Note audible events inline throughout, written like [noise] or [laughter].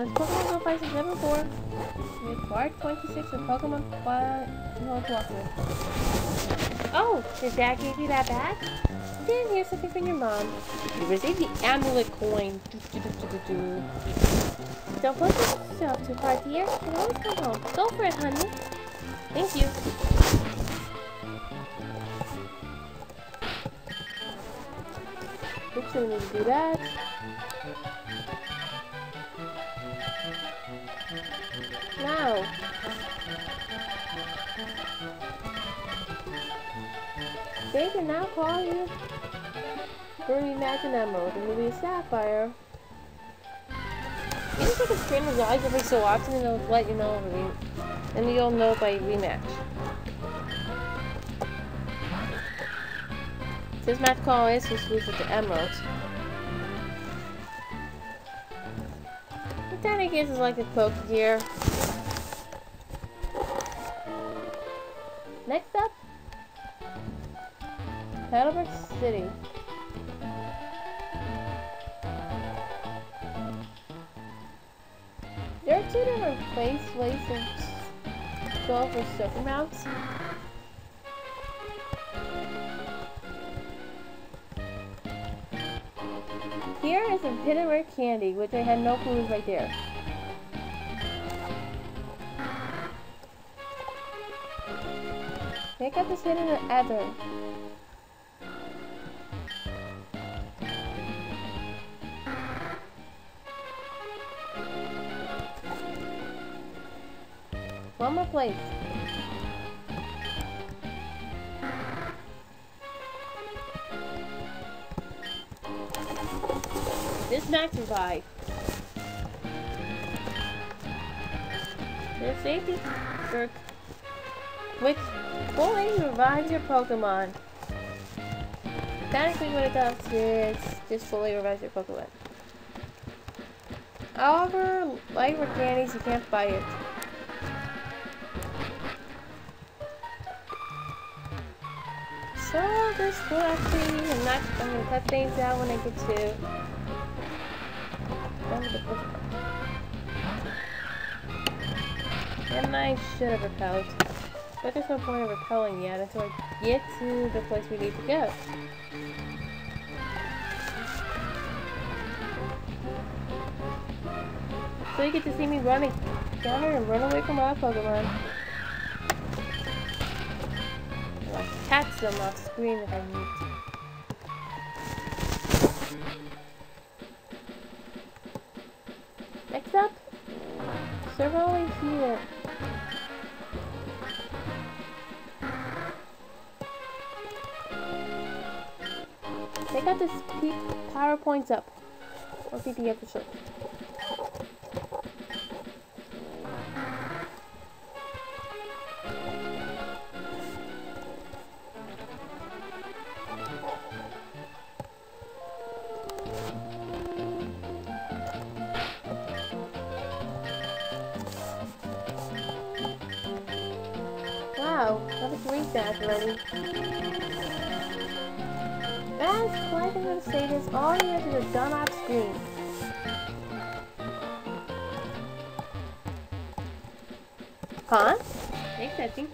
It's Pokemon Go Fight Level 4. Required 26 of Pokemon no walkthrough. Oh, did Dad give you that back? Then here's something from your mom. You received the amulet coin. Do, do, do. Don't push yourself too hard, dear. You can always come home. Go for it, honey. Thank you. Oops, I need to do that. No. They can now call you Burning Imagine Emerald the movie Sapphire. You just take a stream of lives every so often and it'll let you know and you'll know by rematch. This match call is just lose it to Emerald. Botanicus is like a Poke Gear. Surfing routes. Here is a hidden rare candy, which I had no clue was right there. Pick up this hidden ether. One more place. This max revive. There's safety perk, which fully revives your Pokemon. Technically what it does is just fully revives your Pokemon. However, like with candies, you can't buy it. So this will actually, I'm not, I'm gonna cut things out when I get to And I should have repelled. But there's no point of repelling yet until I get to the place we need to go. So you get to see me running down here and run away from my Pokemon. I'll catch them off screen if I need to. Here. They got this P PowerPoints up. Or PDF for sure. Wow, have a drink that already. That's why I'm gonna. All you have to is done off screen. Huh? Accepting.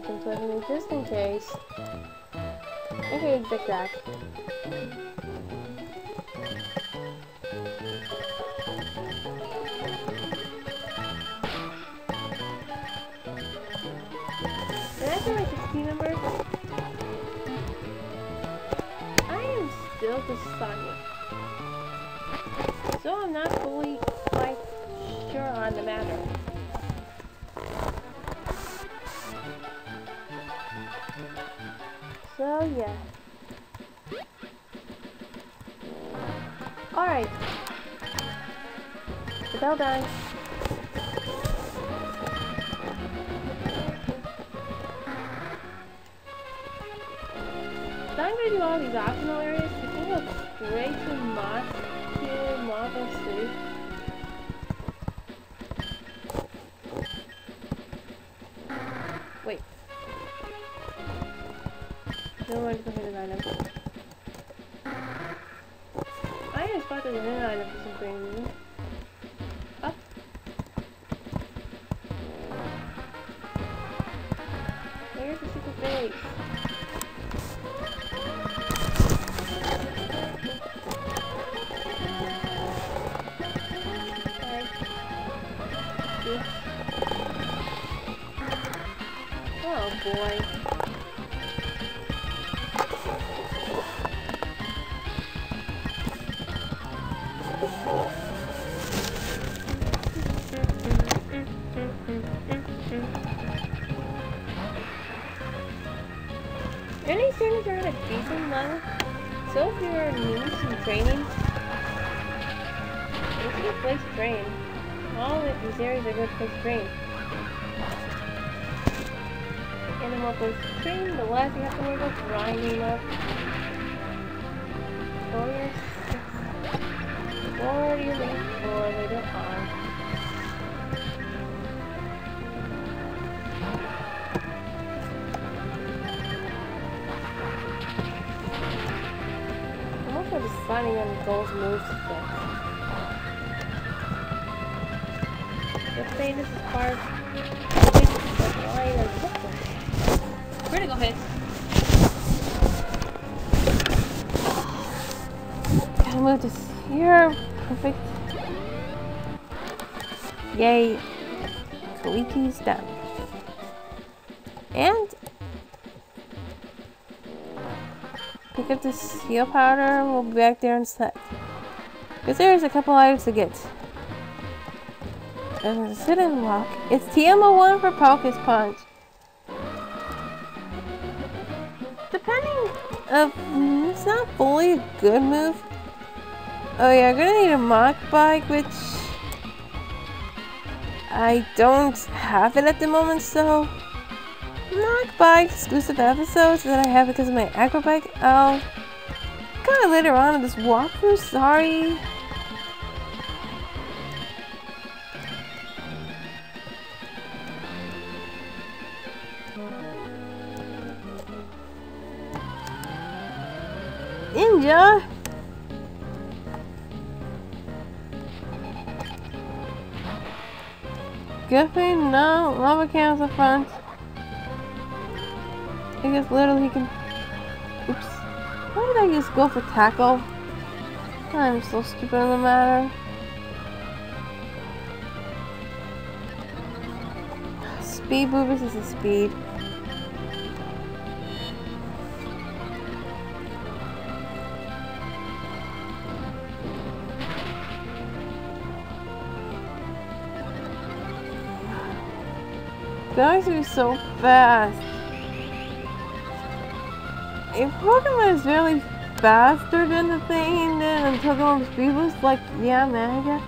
Keep anything just in case. Case Big Jack. Did I say my 16 number? I am still deciding. So I'm not fully quite sure on the matter. So yeah. Alright. The bell dies. So I'm gonna do all these optional areas. You can go straight to Moss to Marble One to. I just there's an hidden item for some green. Up. Any students are at a decent level, so if you're needing some training, it's a good place to train. All of these areas are a good place to train. And the more places to train, the less you have to worry about grinding up. Four years, six, forty minutes, goals moves. Let's say this is part of the line of football. Critical hit. Gotta move this here. Perfect. Yay. Koiki's done. And pick up the seal powder. We'll be back there in a sec. Because there's a couple items to get. There's a sit and lock. It's TM01 for Focus Punch. Depending of mm, it's not fully a good move. Oh yeah, I'm gonna need a Mach Bike, which I don't have it at the moment, so Mach Bike exclusive episodes that I have because of my acro bike. I'll kind of later on in this walkthrough. Sorry. Ninja. Good thing no lava cans up front. I guess literally he can. Oops. Why did I just go for tackle? I'm so stupid in the matter. Speed boobers is a speed. Guys are so fast. If Pokemon is really faster than the thing, then Pokemon Speed Boost, like, yeah, Mega.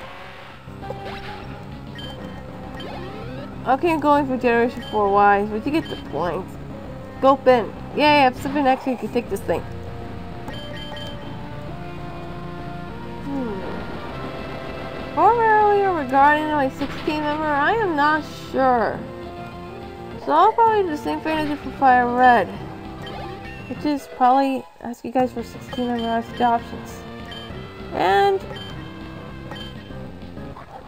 Okay, I'm going for Generation 4 Wise, but you get the point. Go Ben. Yeah, yeah, if something next you can take this thing. Hmm. Or earlier regarding my 16 member, I am not sure. So I'll probably do the same thing I did for Fire Red. Which is probably ask you guys for 16 memorized options. And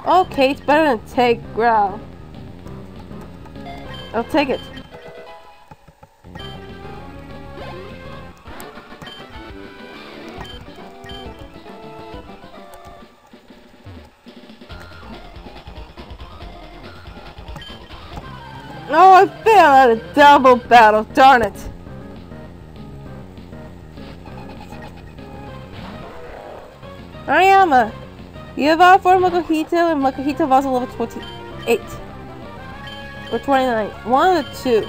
Okay, it's better than take growl. I'll take it. Oh, I failed at a double battle, darn it. I am a. you have all four Makuhita, and Makuhita was level 28. Or 29. One of the two.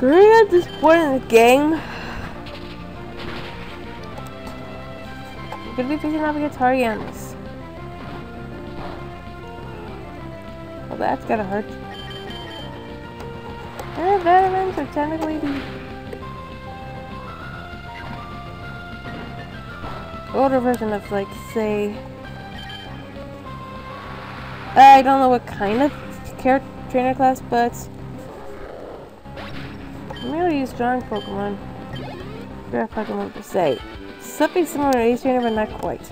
Three at this point in the game. We're gonna be facing up against Hariyamas. That's gotta hurt. And veterans are technically the older version of, like, say... I don't know what kind of character trainer class, but I'm really use strong Pokemon. Rare Pokemon to say. Something similar to Ace Trainer, but not quite.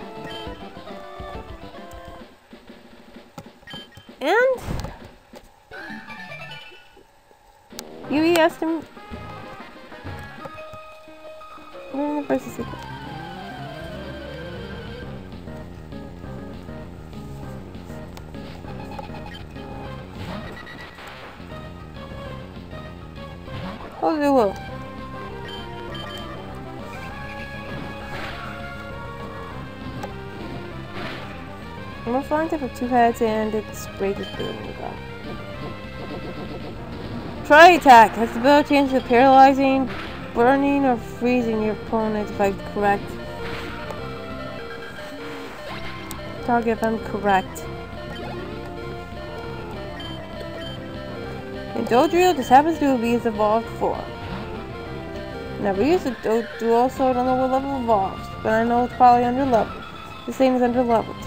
And you asked him. Where's the secret? Oh, they will. I'm flying of two heads and its rage is boom. Tri Attack has the ability to paralyzing, burning, or freezing your opponent if I'm correct. Target if I'm correct. In Dodrio, this happens to be its evolved form. Never used a Doduo, so I don't know what level evolves, but I know it's probably under level. The same is under leveled.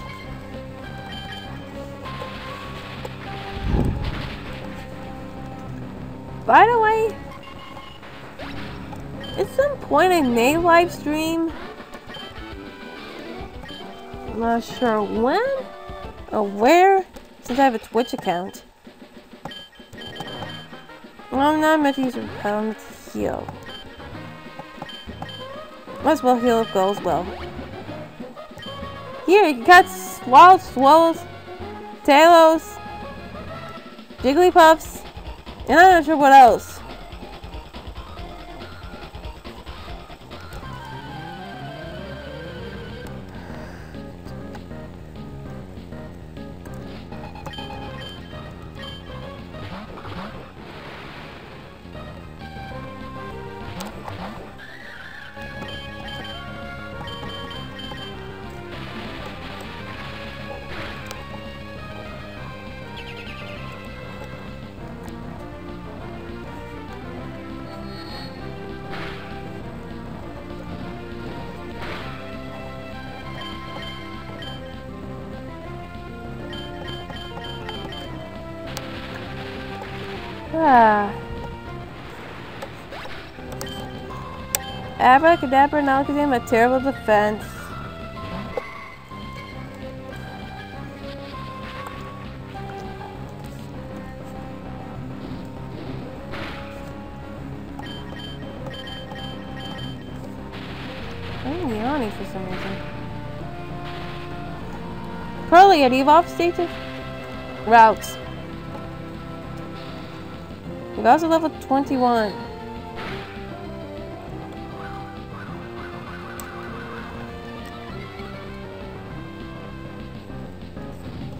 Point I may live stream. Not sure when or where, since I have a Twitch account. Well, I'm not meant to use repel, to heal. Might as well heal if goes well. Here, you catch wild swallows, Taillows, jigglypuffs, and I'm not sure what else. Ah. Abracadabra and Alakazam a terrible defense. I'm yawning for some reason. Probably at Evolve stages? Routes. You guys are level 21.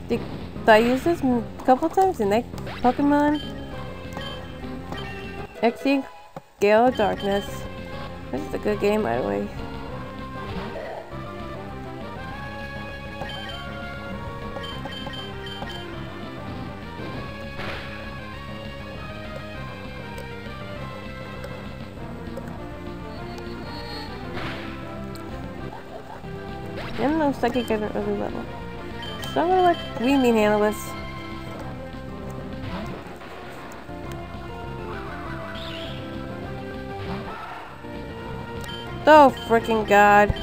Did, I use this a couple times in that Pokemon? XD Gale of Darkness. This is a good game, by the way. And no psychic an early level. So I'm gonna let Bean handle this. Oh freaking god.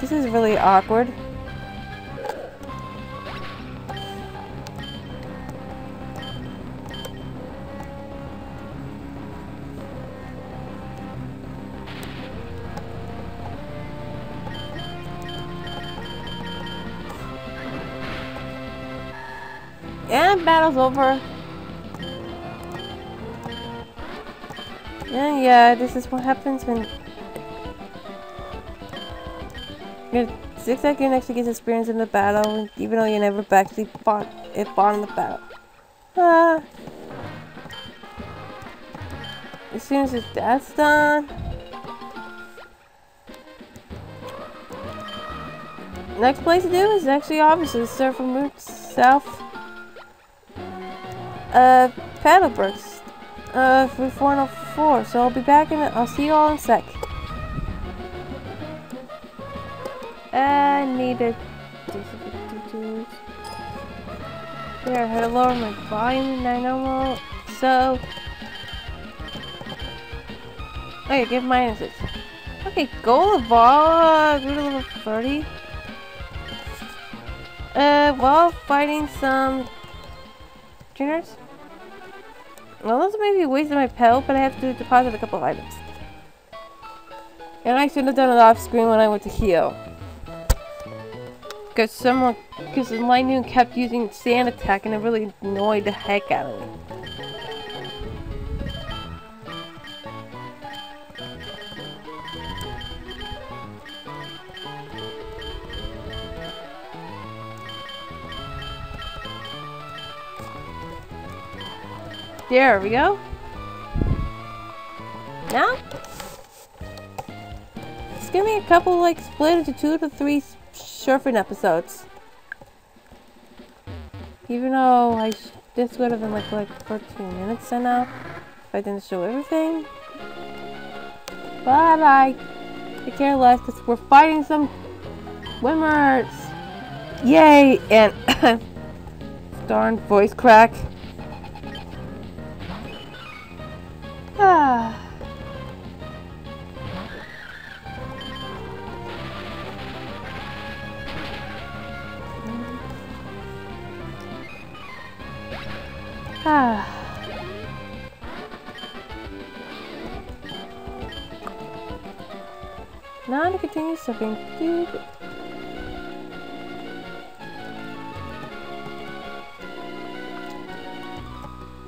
This is really awkward. Over. And yeah, this is what happens when Your Zigzagoon actually gets experience in the battle, even though you never actually fought it fought in the battle. Ah. As soon as that's done. Next place to do is actually obviously surf from south. Uh, Paddlebrooks. Uh, for 404. So I'll be back in. I'll see you all in a sec. I need a There, I had to lower my volume and I know so Okay, give minuses. Okay, goal of all go to level 30. Uh while fighting some trainers. Well those may be wasting my pelt, but I have to deposit a couple of items. And I shouldn't have done it off screen when I went to heal. Because someone, because Lightning kept using sand attack and it really annoyed the heck out of me. There we go. Now, just give me a couple, like, split into two to three surfing episodes. Even though I this would have been like like 14 minutes now if I didn't show everything. But I, I care less because we're fighting some swimmers. Yay! And [coughs] darn voice crack. Ah. Ah. Now to continue sipping.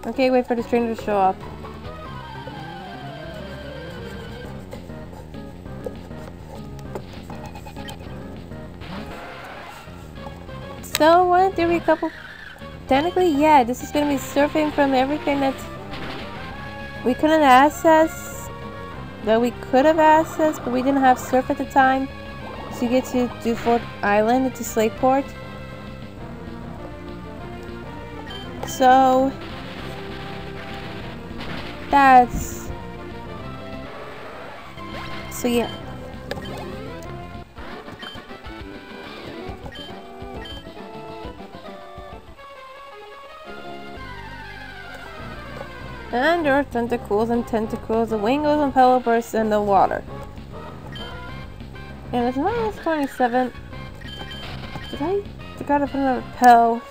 Okay, wait for the stranger to show up. Be a couple Technically, yeah, this is gonna be surfing from everything that we couldn't access, that we could have accessed, but we didn't have surf at the time. So you get to Dewford Island, into Slateport. So, that's, so yeah. And there are Tentacools and tentacles, the Wingulls and bursts in the water. And it's minus 27. Did I? I gotta put another pill.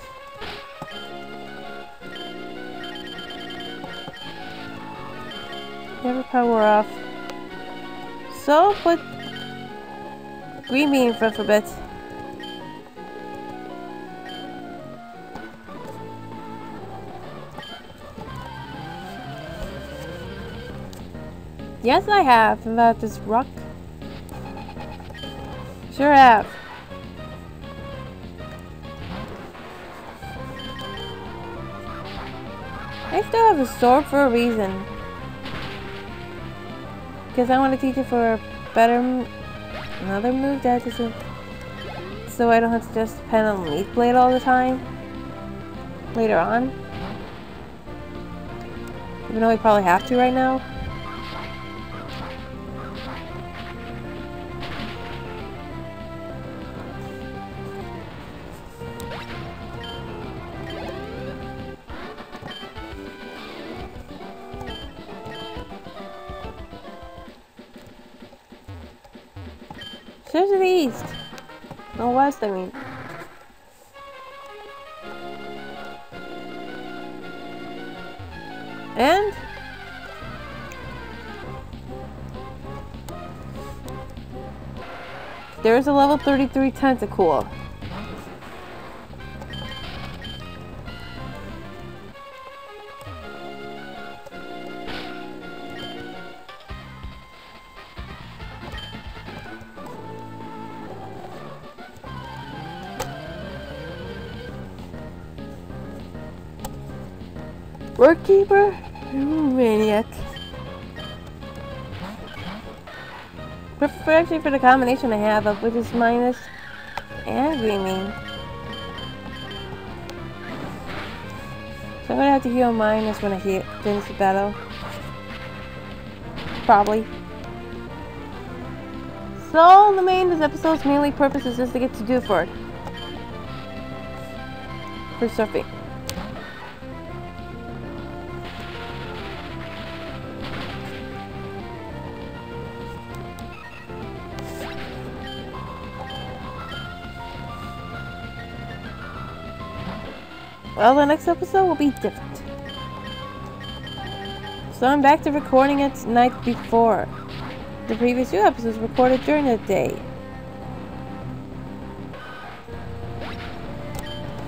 Never power off. So put green bean for a bit. Yes, I have about this rock. Sure have. I still have a sword for a reason. Because I want to teach it for a better, another move that isn't, so I don't have to just depend on Leaf Blade all the time. Later on. Even though we probably have to right now. To the east. No west, I mean. And there's a level 33 tentacle. You maniac. Prefer actually for the combination I have of which is minus and gleaming. So I'm gonna have to heal minus when I heal finish the battle. Probably. So the main this episode's mainly purpose is just to get to do. For surfing. Well, the next episode will be different. So I'm back to recording it night before. The previous two episodes recorded during the day.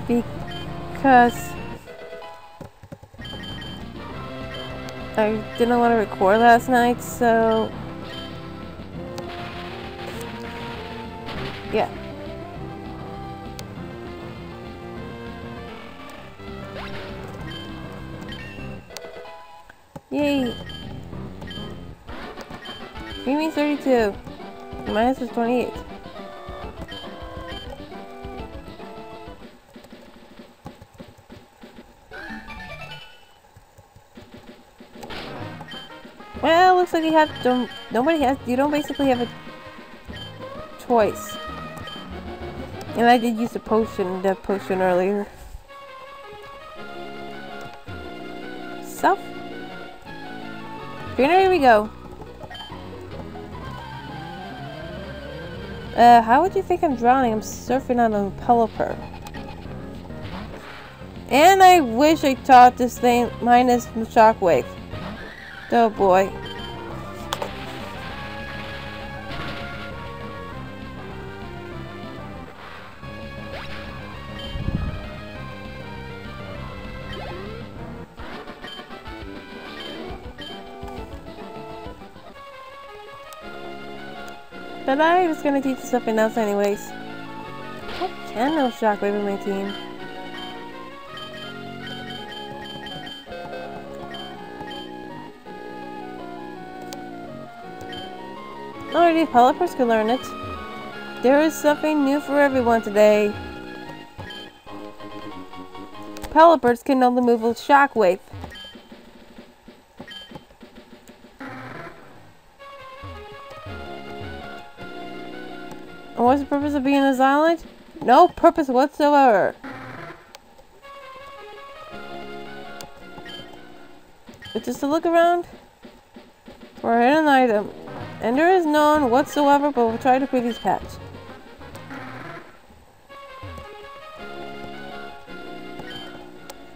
Because I didn't want to record last night, so Yay! Me 32. Minus is 28. Well, looks like you have to, nobody has, you don't basically have a choice. And I did use a potion, that potion earlier. Here we go. Uh, how would you think I'm drowning? I'm surfing on a pelipper. And I wish I taught this thing minus the shockwave. Oh boy. But I was gonna teach something else anyways. I can no shockwave in my team. Already, developers can learn it. There is something new for everyone today. Pelipperts can only move with shockwave. What's the purpose of being this island? No purpose whatsoever. But just to look around for a hidden item. And there is none whatsoever, but we'll try to previous patch.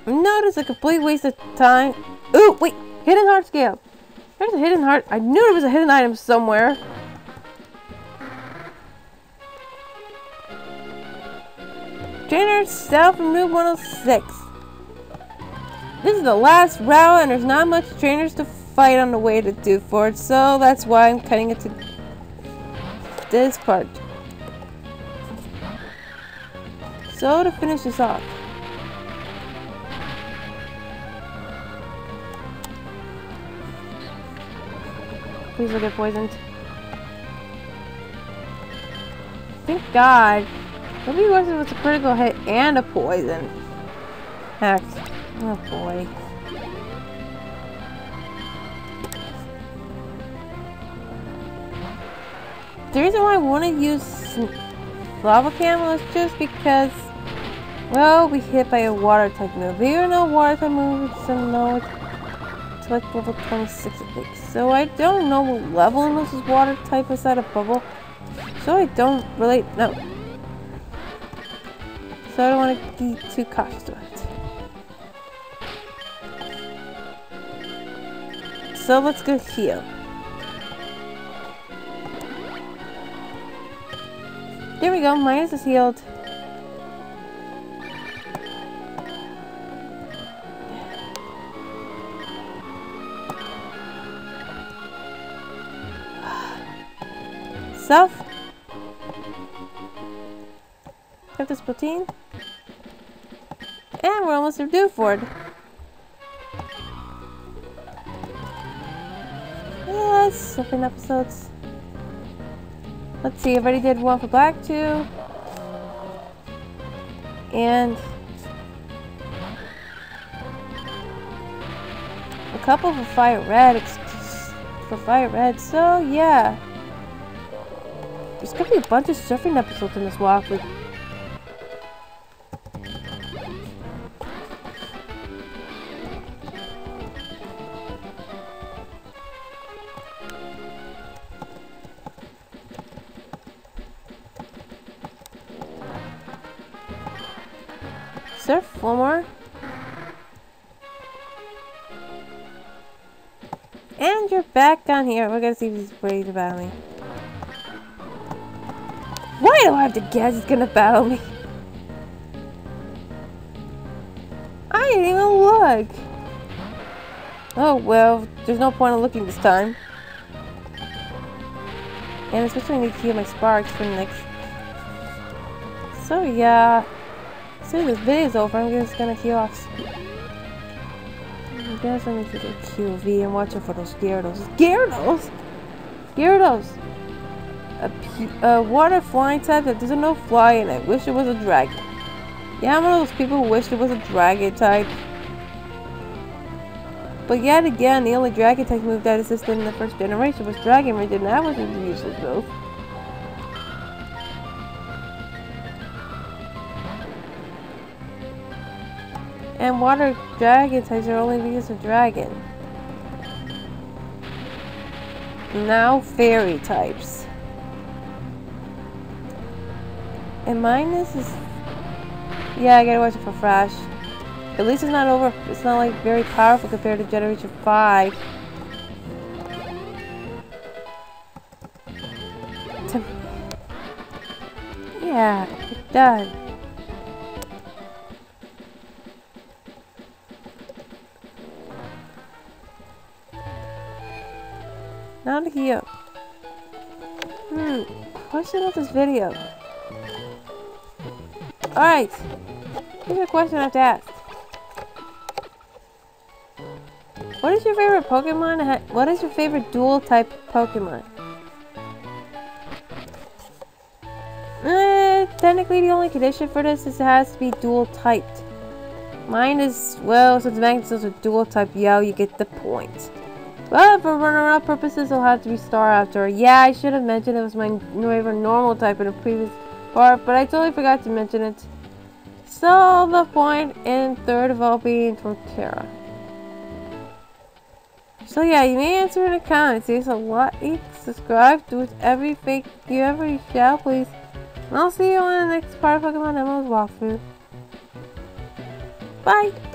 Notice a complete waste of time. Ooh, wait! Hidden heart scale! There's a hidden heart. I knew there was a hidden item somewhere. Trainer South from Route 106. This is the last route and there's not much trainers to fight on the way to Dewford, so that's why I'm cutting it to this part. So to finish this off. Please don't get poisoned. Thank God. Maybe it was a critical hit and a poison. Heck. Oh boy. The reason why I want to use lava Camel is just because, well, we hit by a water type move. Even though water type move, so no, it's like level 26 I think. So I don't know what level this is water type aside of bubble. So I don't really, no, so I don't want to be too cautious about it. So let's go heal. There we go, Minus is healed. Self. Have this protein almost of Dewford. Yes, seven episodes. Let's see, I already did one for Black 2. And... A couple for Fire Red, for Fire Red, so yeah. There's gonna be a bunch of surfing episodes in this walk Surf one more. And you're back down here. We're gonna see if he's ready to battle me. Why do I have to guess he's gonna battle me? I didn't even look. Oh well, there's no point in looking this time. And especially I need to heal my sparks for next. So yeah, soon this video's over, I'm just gonna heal off. I guess I need to do QV and watch it for those Gyarados. Gyarados? Gyarados! A, a water flying type that doesn't know fly and I wish it was a dragon. Yeah, I'm one of those people who wish it was a dragon type. But yet again, the only dragon type move that existed in the first generation was Dragon Rage and that was a useless move. And water dragon types are only because of dragon. Now fairy types. And minus is... Yeah, I gotta watch it for Fresh. At least it's not over... It's not like very powerful compared to Generation 5. Yeah, done. Not here. Hmm, question of this video. Alright, here's a question I have to ask. What is your favorite Pokemon? What is your favorite dual type Pokemon? Eh, technically the only condition for this is it has to be dual typed. Mine is, well, since Magnus is a dual type Yo, you get the point. But for runner-up purposes, it'll have to be Staraptor. Yeah, I should have mentioned it was my normal type in a previous part, but I totally forgot to mention it. So the point in third of all being Torterra. So yeah, you may answer in the comments. There's a like, subscribe, do every fake you ever shall, please. And I'll see you on the next part of Pokemon Emerald walkthrough. Bye!